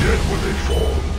dead when they fall.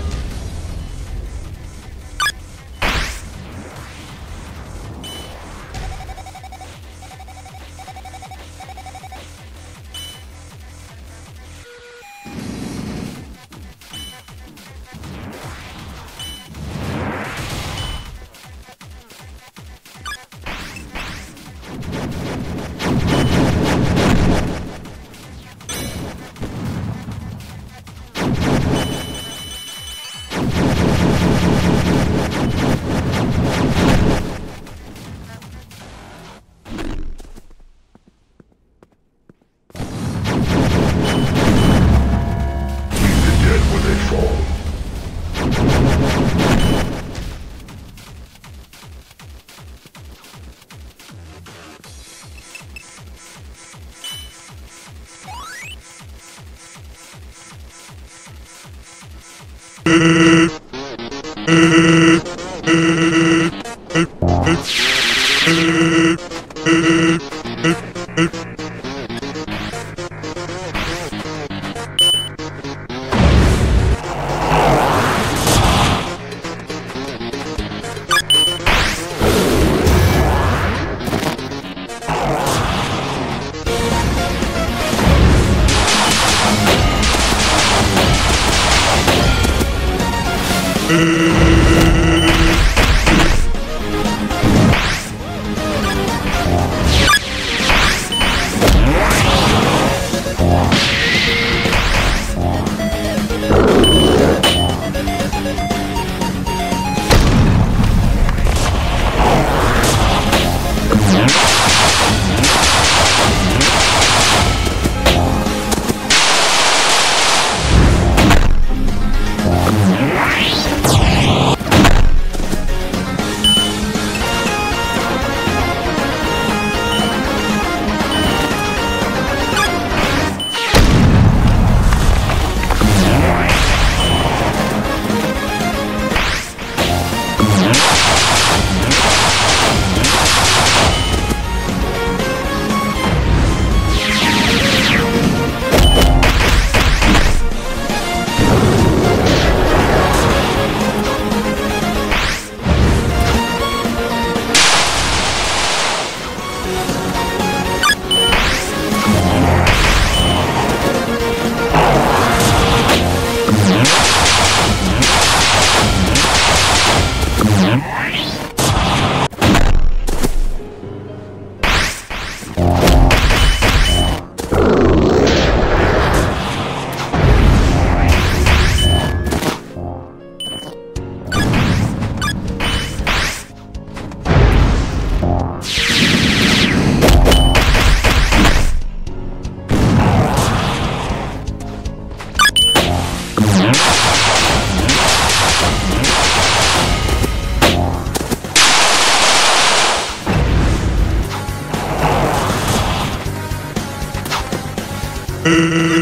Música